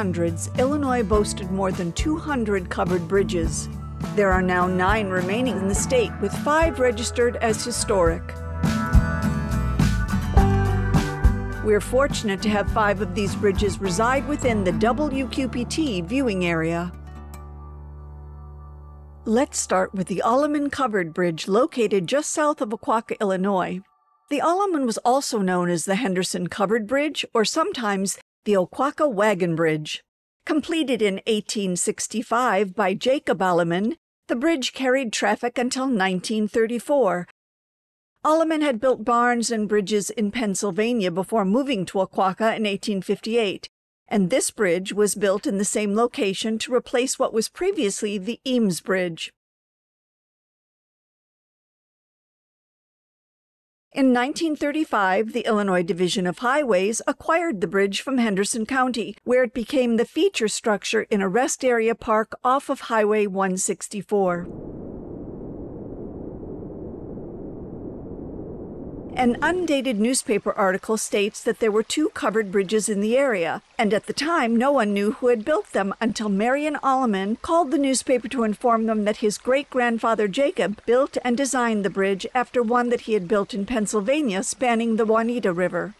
In the 1800s, Illinois boasted more than 200 covered bridges. There are now nine remaining in the state, with five registered as historic. We're fortunate to have five of these bridges reside within the WQPT viewing area. Let's start with the Alleman Covered Bridge located just south of Oquawka, Illinois. The Alleman was also known as the Henderson Covered Bridge or sometimes the Oquawka Wagon Bridge. Completed in 1865 by Jacob Alleman, the bridge carried traffic until 1934. Alleman had built barns and bridges in Pennsylvania before moving to Oquawka in 1858, and this bridge was built in the same location to replace what was previously the Eames Bridge. In 1935, the Illinois Division of Highways acquired the bridge from Henderson County, where it became the feature structure in a rest area park off of Highway 164. An undated newspaper article states that there were two covered bridges in the area, and at the time no one knew who had built them until Marion Alleman called the newspaper to inform them that his great grandfather Jacob built and designed the bridge after one that he had built in Pennsylvania spanning the Juniata River.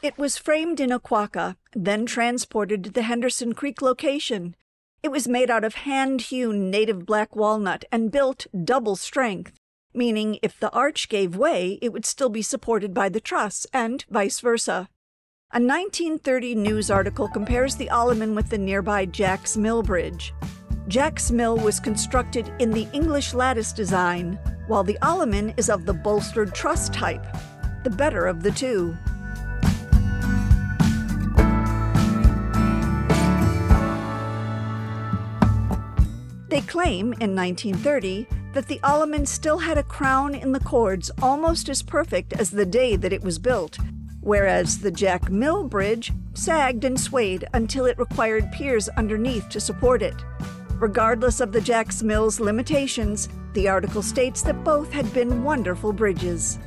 It was framed in Oquawka, then transported to the Henderson Creek location. It was made out of hand hewn native black walnut and built double strength meaning if the arch gave way, it would still be supported by the truss, and vice versa. A 1930 news article compares the Alleman with the nearby Jack's Mill Bridge. Jack's Mill was constructed in the English lattice design, while the Alleman is of the bolstered truss type, the better of the two. They claim in 1930 that the Alleman still had a crown in the chords almost as perfect as the day that it was built, whereas the Jack Mill Bridge sagged and swayed until it required piers underneath to support it. Regardless of the Jack's Mill's limitations, the article states that both had been wonderful bridges.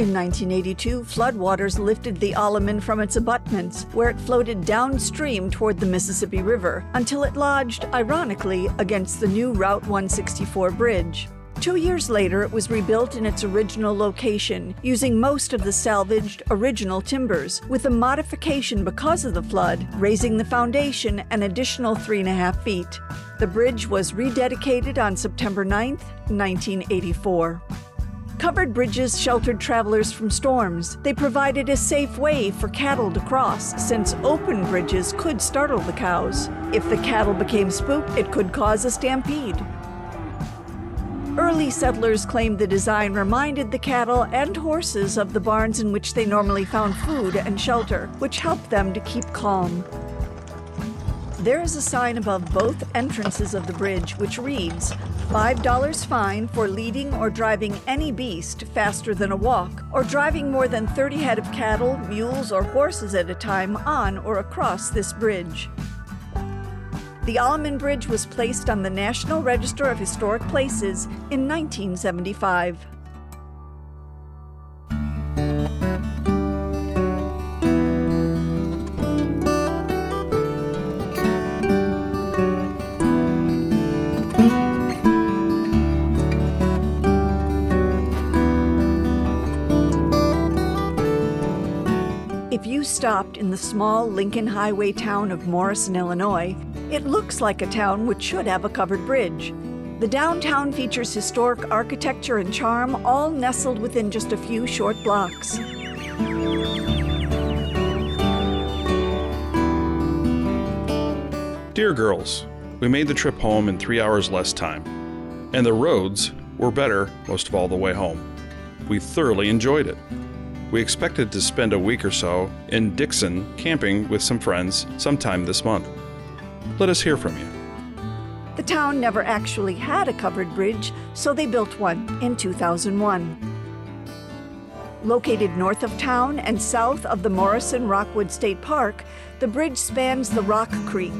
In 1982, floodwaters lifted the Alleman from its abutments, where it floated downstream toward the Mississippi River, until it lodged, ironically, against the new Route 164 bridge. Two years later, it was rebuilt in its original location, using most of the salvaged original timbers, with a modification because of the flood, raising the foundation an additional three and a half feet. The bridge was rededicated on September 9, 1984. Covered bridges sheltered travelers from storms. They provided a safe way for cattle to cross, since open bridges could startle the cows. If the cattle became spooked, it could cause a stampede. Early settlers claimed the design reminded the cattle and horses of the barns in which they normally found food and shelter, which helped them to keep calm. There is a sign above both entrances of the bridge which reads $5 fine for leading or driving any beast faster than a walk, or driving more than 30 head of cattle, mules, or horses at a time on or across this bridge. The Alleman Bridge was placed on the National Register of Historic Places in 1975. If you stopped in the small Lincoln Highway town of Morrison, Illinois, it looks like a town which should have a covered bridge. The downtown features historic architecture and charm, all nestled within just a few short blocks. Dear girls, we made the trip home in three hours less time, and the roads were better most of all the way home. We thoroughly enjoyed it. We expected to spend a week or so in Dixon camping with some friends sometime this month. Let us hear from you. The town never actually had a covered bridge, so they built one in 2001. Located north of town and south of the Morrison Rockwood State Park, the bridge spans the Rock Creek.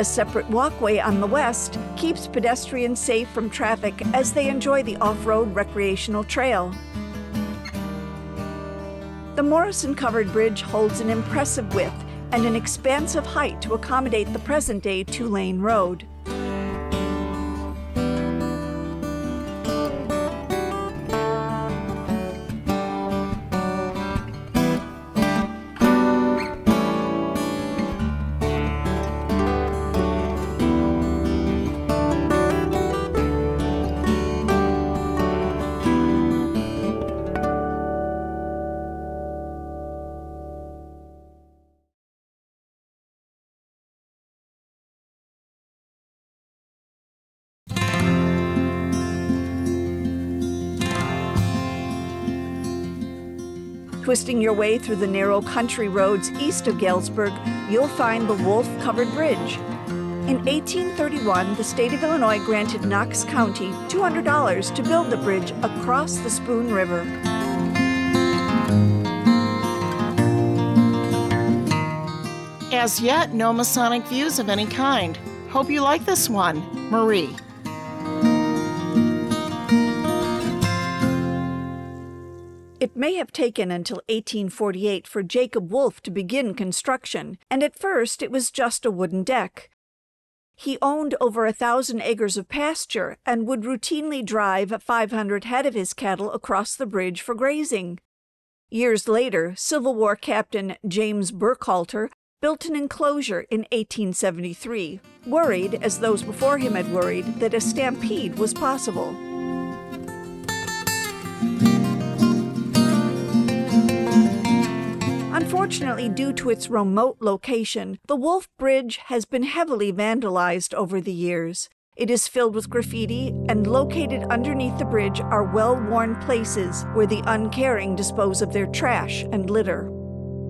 A separate walkway on the west keeps pedestrians safe from traffic as they enjoy the off road recreational trail. The Morrison covered bridge holds an impressive width and an expansive height to accommodate the present day two lane road. Twisting your way through the narrow country roads east of Galesburg, you'll find the Wolf Covered Bridge. In 1831, the state of Illinois granted Knox County $200 to build the bridge across the Spoon River. As yet, no Masonic views of any kind. Hope you like this one. Marie. It may have taken until 1848 for Jacob Wolf to begin construction, and at first it was just a wooden deck. He owned over a thousand acres of pasture and would routinely drive 500 head of his cattle across the bridge for grazing. Years later, Civil War Captain James Burkhalter built an enclosure in 1873, worried, as those before him had worried, that a stampede was possible. Unfortunately, due to its remote location, the Wolf Bridge has been heavily vandalized over the years. It is filled with graffiti, and located underneath the bridge are well worn places where the uncaring dispose of their trash and litter.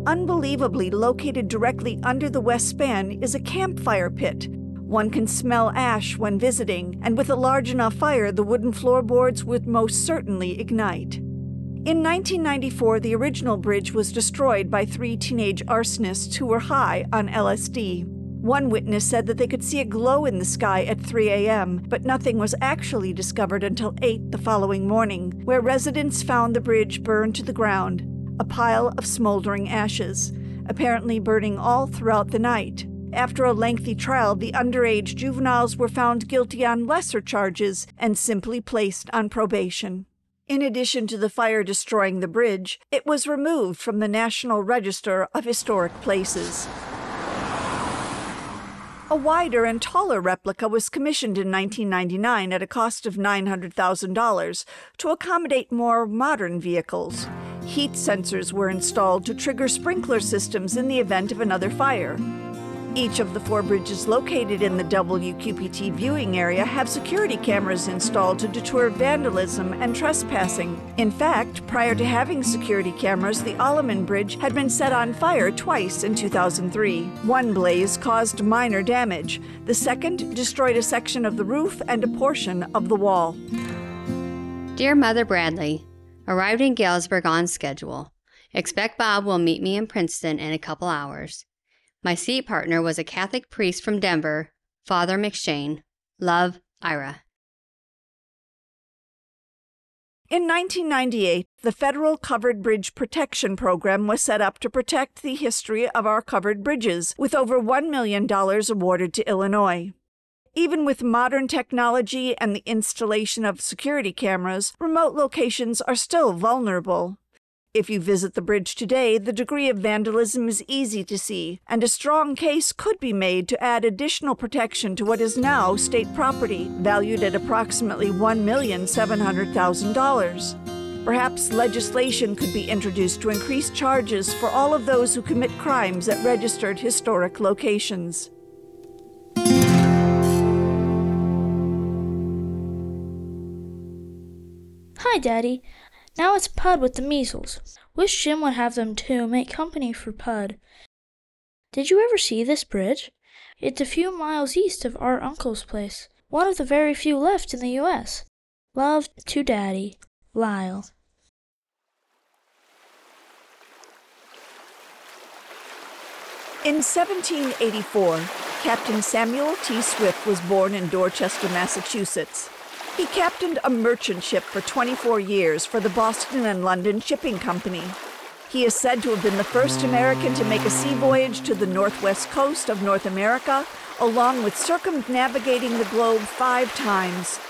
Unbelievably, located directly under the west span is a campfire pit. One can smell ash when visiting, and with a large enough fire, the wooden floorboards would most certainly ignite. In 1994, the original bridge was destroyed by three teenage arsonists who were high on LSD. One witness said that they could see a glow in the sky at 3 a.m., but nothing was actually discovered until 8 the following morning, where residents found the bridge burned to the ground, a pile of smoldering ashes, apparently burning all throughout the night. After a lengthy trial, the underage juveniles were found guilty on lesser charges and simply placed on probation. In addition to the fire destroying the bridge, it was removed from the National Register of Historic Places. A wider and taller replica was commissioned in 1999 at a cost of $900,000 to accommodate more modern vehicles. Heat sensors were installed to trigger sprinkler systems in the event of another fire. Each of the four bridges located in the WQPT viewing area have security cameras installed to deter vandalism and trespassing. In fact, prior to having security cameras, the Alleman Bridge had been set on fire twice in 2003. One blaze caused minor damage, the second destroyed a section of the roof and a portion of the wall. Dear Mother Bradley, arrived in Galesburg on schedule. Expect Bob will meet me in Princeton in a couple hours. My seat partner was a Catholic priest from Denver, Father McShane. Love, Ira. In 1998, the Federal Covered Bridge Protection Program was set up to protect the history of our covered bridges, with over $1 million awarded to Illinois. Even with modern technology and the installation of security cameras, remote locations are still vulnerable. If you visit the bridge today, the degree of vandalism is easy to see, and a strong case could be made to add additional protection to what is now state property, valued at approximately $1,700,000. Perhaps legislation could be introduced to increase charges for all of those who commit crimes at registered historic locations. Hi, Daddy. Now it's Pud with the measles. Wish Jim would have them too, make company for Pud. Did you ever see this bridge? It's a few miles east of our uncle's place, one of the very few left in the U.S. Love to Daddy, Lyle. In 1784, Captain Samuel T. Swift was born in Dorchester, Massachusetts. He captained a merchant ship for 24 years for the Boston and London Shipping Company. He is said to have been the first American to make a sea voyage to the northwest coast of North America, along with circumnavigating the globe five times.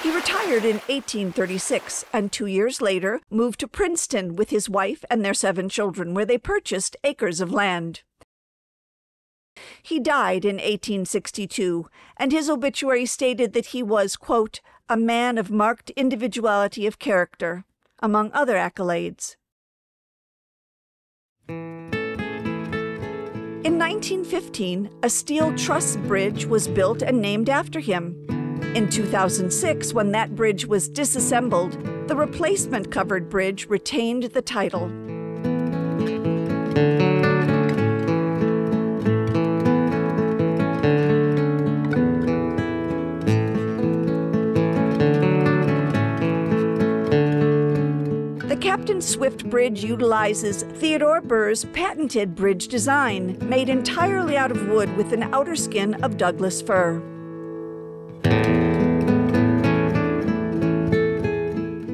He retired in 1836 and two years later moved to Princeton with his wife and their seven children, where they purchased acres of land. He died in 1862, and his obituary stated that he was, quote, a man of marked individuality of character, among other accolades. In 1915, a steel truss bridge was built and named after him. In 2006, when that bridge was disassembled, the replacement covered bridge retained the title. Captain Swift Bridge utilizes Theodore Burr's patented bridge design, made entirely out of wood with an outer skin of Douglas fir.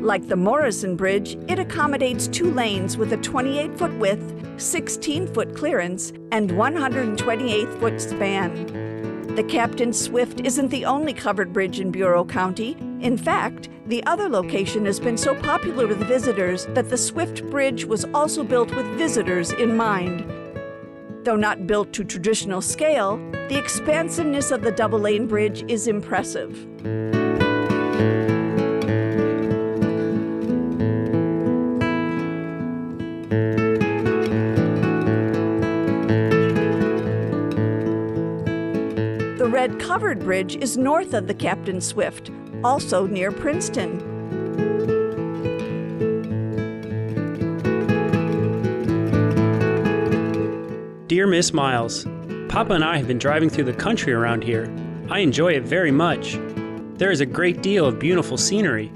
Like the Morrison Bridge, it accommodates two lanes with a 28 foot width, 16 foot clearance, and 128 foot span. The Captain Swift isn't the only covered bridge in Bureau County. In fact, the other location has been so popular with visitors that the Swift Bridge was also built with visitors in mind. Though not built to traditional scale, the expansiveness of the double lane bridge is impressive. Covered bridge is north of the Captain Swift, also near Princeton. Dear Miss Miles, Papa and I have been driving through the country around here. I enjoy it very much. There is a great deal of beautiful scenery.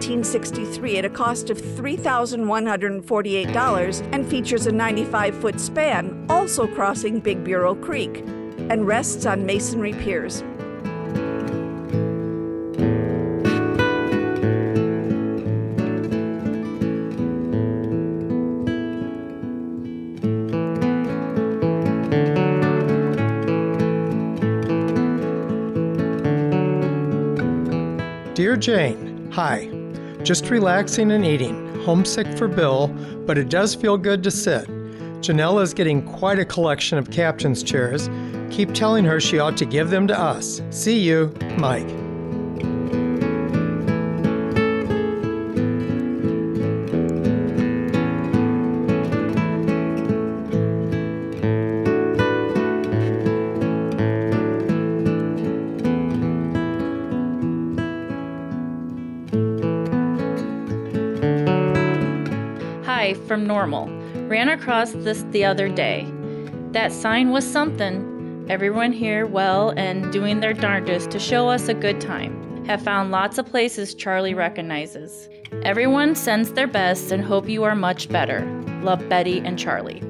1863 at a cost of $3,148 and features a 95 foot span, also crossing Big Bureau Creek, and rests on masonry piers. Dear Jane, hi. Just relaxing and eating. Homesick for Bill, but it does feel good to sit. Janella is getting quite a collection of captain's chairs. Keep telling her she ought to give them to us. See you, Mike. Normal. Ran across this the other day. That sign was something. Everyone here well and doing their darndest to show us a good time. Have found lots of places Charlie recognizes. Everyone sends their best and hope you are much better. Love Betty and Charlie.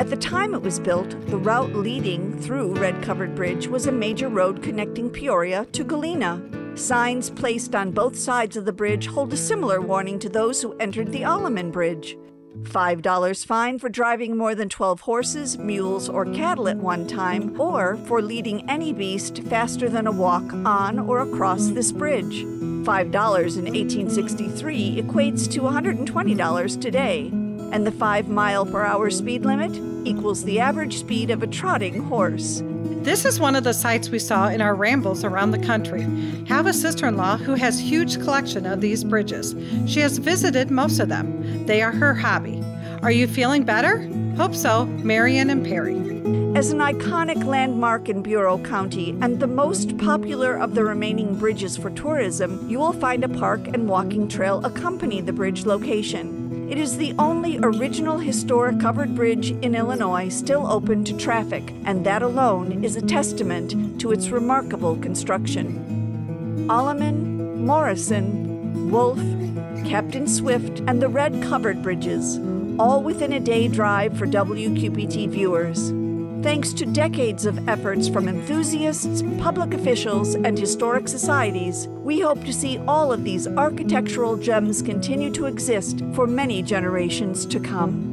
At the time it was built, the route leading through Red Covered Bridge was a major road connecting Peoria to Galena. Signs placed on both sides of the bridge hold a similar warning to those who entered the Alleman Bridge. $5 fine for driving more than 12 horses, mules, or cattle at one time, or for leading any beast faster than a walk on or across this bridge. $5 in 1863 equates to $120 today, and the 5 mile per hour speed limit equals the average speed of a trotting horse. This is one of the sights we saw in our rambles around the country. Have a sister-in-law who has huge collection of these bridges. She has visited most of them. They are her hobby. Are you feeling better? Hope so. Marion and Perry. As an iconic landmark in Bureau County and the most popular of the remaining bridges for tourism, you will find a park and walking trail accompany the bridge location. It is the only original historic covered bridge in Illinois still open to traffic, and that alone is a testament to its remarkable construction. Alleman, Morrison, Wolf, Captain Swift, and the red covered bridges, all within a day drive for WQPT viewers. Thanks to decades of efforts from enthusiasts, public officials, and historic societies, we hope to see all of these architectural gems continue to exist for many generations to come.